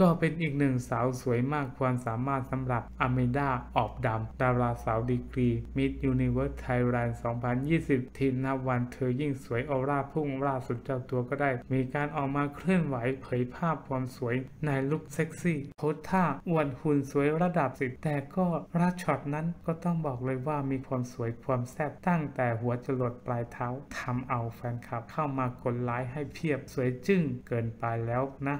ก็เป็นอีกหนึ่งสาวสวยมากความสามารถสำหรับอแมนด้าออบดัมดาราสาวดีกรีมิสยูนิเวิร์สไทยแลนด์ 2020 ที่นับวันเธอยิ่งสวยออร่าพุ่งล่าสุดเจ้าตัวก็ได้ มีการออกมาเคลื่อนไหวเผยภาพความสวยในลุคเซ็กซี่โพสท่าอวดหุ่นสวยระดับสิบแต่ก็รัดช็อตนั้นก็ต้องบอกเลยว่ามีความสวยความแซ่บตั้งแต่หัวจรดปลายเท้าทำเอาแฟนคลับเข้ามากดไลค์ให้เพียบสวยจึ้งเกินไปแล้วนะ